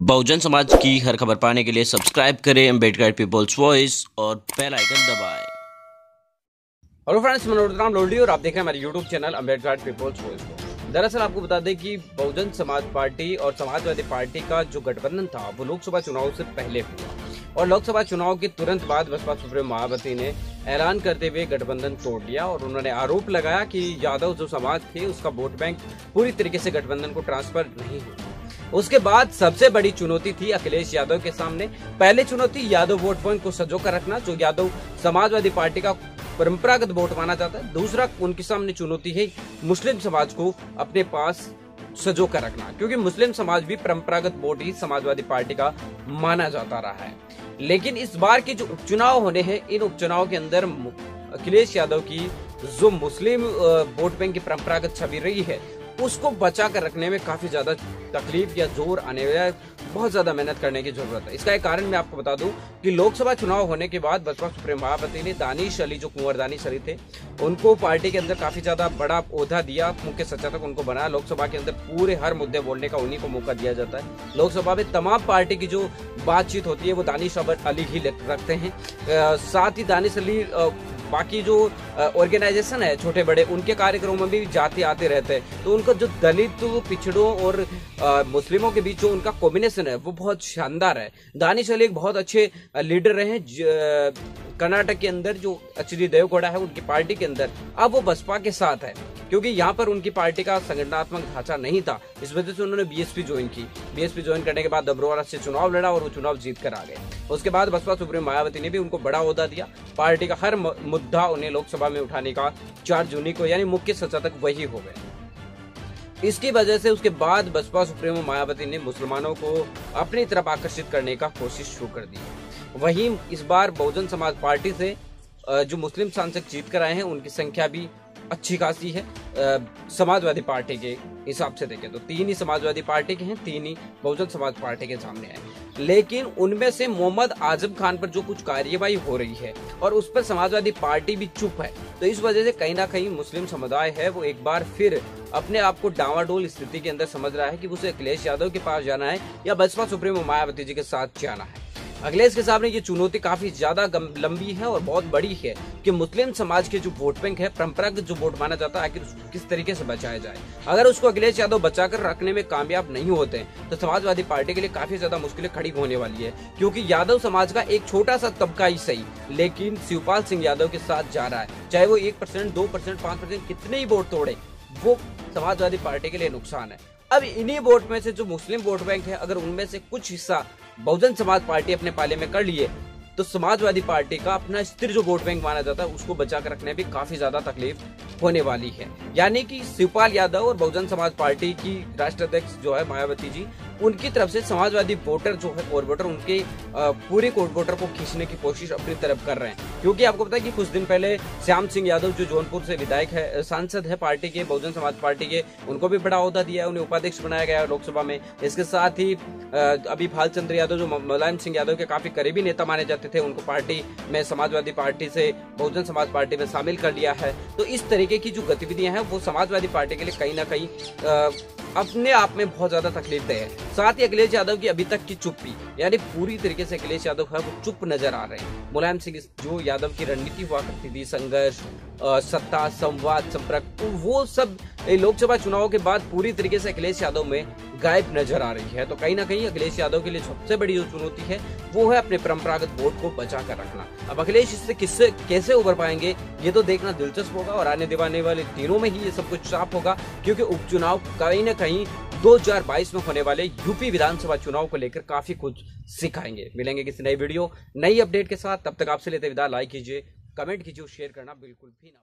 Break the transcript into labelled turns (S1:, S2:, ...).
S1: बहुजन समाज की हर खबर पाने के लिए सब्सक्राइब करें अंबेडकर पीपल्स वॉइस और बेल आइकन दबाएँ।
S2: हेलो फ्रेंड्स, मैं नोटराम लोल्डी और आप देख रहे हैं हमारे YouTube channel Ambedkar people's voice को। दरअसल आपको बता दें कि बहुजन समाज पार्टी और समाजवादी पार्टी का जो गठबंधन था, वो लोकसभा चुनाव से पहले हुआ। और लोकसभा चुनाव के तुरंत बाद बसपा सुप्रीम मायावती ने ऐलान करते हुए गठबंधन तोड़ दिया और उन्होंने आरोप लगाया कि यादव जो समाज थे, उसका वोट बैंक पूरी तरीके से गठबंधन को ट्रांसफ़र नहीं हुआ। उसके बाद सबसे बड़ी चुनौती थी अखिलेश यादव के सामने। पहली चुनौती, यादव वोट बैंक को सजो कर रखना, जो यादव समाजवादी पार्टी का परंपरागत वोट माना जाता है। दूसरा, उनके सामने चुनौती है मुस्लिम समाज को अपने पास सजो कर रखना, क्योंकि मुस्लिम समाज भी परंपरागत वोट ही समाजवादी पार्टी का माना जाता रहा है। लेकिन इस बार के जो उपचुनाव होने हैं, इन उपचुनाव के अंदर अखिलेश यादव की जो मुस्लिम वोट बैंक की परंपरागत छवि रही है उसको बचा कर रखने में काफ़ी ज़्यादा तकलीफ़ या ज़ोर आने वाला बहुत ज़्यादा मेहनत करने की ज़रूरत है। इसका एक कारण मैं आपको बता दूँ कि लोकसभा चुनाव होने के बाद बसपा सुप्रीम महापति ने दानिश अली, जो कुंवर दानिश अली थे, उनको पार्टी के अंदर काफ़ी ज़्यादा बड़ा ओहदा दिया, मुख्य सचेतक उनको बनाया। लोकसभा के अंदर पूरे हर मुद्दे बोलने का उन्हीं को मौका दिया जाता है। लोकसभा में तमाम पार्टी की जो बातचीत होती है, वो दानिश अली ही रखते हैं। साथ ही दानिश अली बाकी जो ऑर्गेनाइजेशन है छोटे बड़े उनके कार्यक्रमों में भी जाते आते रहते हैं। तो उनका जो दलित, पिछड़ों और मुस्लिमों के बीच जो उनका कॉम्बिनेशन है, वो बहुत शानदार है। दानिश अली एक बहुत अच्छे लीडर रहे कर्नाटक के अंदर जो एच डी देवगौड़ा है, उनकी पार्टी के अंदर, अब वो बसपा के साथ है, क्योंकि यहाँ पर उनकी पार्टी का संगठनात्मक ढांचा नहीं था। इस वजह से उन्होंने बीएसपी ज्वाइन की। बीएसपी ज्वाइन करने के बाद दबरोवाला से चुनाव लड़ा और वो चुनाव जीत कर आ गए। उसके बाद बसपा सुप्रीम मायावती ने भी उनको बड़ा अहदा दिया। पार्टी का हर मुद्दा उन्हें लोकसभा में उठाने का, चार जूनी को, यानी मुख्य सचेतक वही हो गए। इसकी वजह से उसके बाद बसपा सुप्रीमो मायावती ने मुसलमानों को अपनी तरफ़ आकर्षित करने का कोशिश शुरू कर दी। वहीं इस बार बहुजन समाज पार्टी से जो मुस्लिम सांसद जीत कर आए हैं, उनकी संख्या भी अच्छी खासी है। समाजवादी पार्टी के हिसाब से देखें तो तीन ही समाजवादी पार्टी के हैं, तीन ही बहुजन समाज पार्टी के सामने है। लेकिन उनमें से मोहम्मद आज़म खान पर जो कुछ कार्यवाही हो रही है और उस पर समाजवादी पार्टी भी चुप है तो इस वजह से कहीं ना कहीं मुस्लिम समुदाय है, वो एक बार फिर अपने आप को डावाडोल स्थिति के अंदर समझ रहा है कि उसे अखिलेश यादव के पास जाना है या बसपा सुप्रीमो मायावती जी के साथ जाना है। अखिलेश के सामने ये चुनौती काफ़ी ज़्यादा लंबी है और बहुत बड़ी है कि मुस्लिम समाज के जो वोट बैंक है, परंपरागत जो वोट माना जाता है आखिर किस तरीके से बचाया जाए? अगर उसको अखिलेश यादव बचाकर रखने में कामयाब नहीं होते तो समाजवादी पार्टी के लिए काफ़ी ज़्यादा मुश्किलें खड़ी होने वाली है, क्योंकि यादव समाज का एक छोटा सा तबका ही सही, लेकिन शिवपाल सिंह यादव के साथ जा रहा है। चाहे वो एक परसेंट, दो परसेंट, पाँच परसेंट कितने ही वोट तोड़े, वो समाजवादी पार्टी के लिए नुकसान है। अब इन्हीं वोट में से जो मुस्लिम वोट बैंक है, अगर उनमें से कुछ हिस्सा बहुजन समाज पार्टी अपने पाले में कर लिए तो समाजवादी पार्टी का अपना स्थिर जो वोट बैंक माना जाता है, उसको बचा कर रखने में काफ़ी ज़्यादा तकलीफ़ होने वाली है। यानी कि शिवपाल यादव और बहुजन समाज पार्टी की राष्ट्र अध्यक्ष जो है, मायावती जी उनकी तरफ़ से समाजवादी वोटर जो है, और वोटर उनके पूरे कोर्ट वोटर को खींचने की कोशिश अपनी तरफ़ कर रहे हैं। क्योंकि आपको पता है कि कुछ दिन पहले श्याम सिंह यादव जो जौनपुर से विधायक है सांसद है पार्टी के, बहुजन समाज पार्टी के, उनको भी बड़ा अहदा दिया है, उन्हें उपाध्यक्ष बनाया गया है लोकसभा में। इसके साथ ही अभी भाल चंद्र यादव जो मुलायम सिंह यादव के काफ़ी करीबी नेता माने जाते थे, उनको पार्टी में, समाजवादी पार्टी से, बहुजन समाज पार्टी में शामिल कर लिया है। तो इस तरीके की जो गतिविधियाँ हैं, वो समाजवादी पार्टी के लिए कहीं ना कहीं अपने आप में बहुत ज़्यादा तकलीफ़ दे है। साथ ही अखिलेश यादव की अभी तक की चुप्पी, यानी पूरी तरीके से अखिलेश यादव है वो चुप नज़र आ रहे हैं। मुलायम सिंह जो यादव की रणनीति हुआ करती थी, संघर्ष सत्ता, संवाद, संपर्क, वो सब लोकसभा चुनाव के बाद पूरी तरीके से अखिलेश यादव में गायब नज़र आ रही है। तो कहीं ना कहीं अखिलेश यादव के लिए सबसे बड़ी जो चुनौती है, वो है अपने परंपरागत वोट को बचा कर रखना। अब अखिलेश इससे किससे कैसे उभर पाएँगे, ये तो देखना दिलचस्प होगा और आने दिवाने वाले दिनों में ही ये सब कुछ साफ़ होगा, क्योंकि उपचुनाव कहीं ना कहीं 2022 में होने वाले यूपी विधानसभा चुनाव को लेकर काफ़ी कुछ सिखाएँगे। मिलेंगे किसी नई वीडियो, नई अपडेट के साथ। तब तक आपसे लेते विदा। लाइक कीजिए कमेंट कीजिए शेयर करना बिल्कुल भी ना।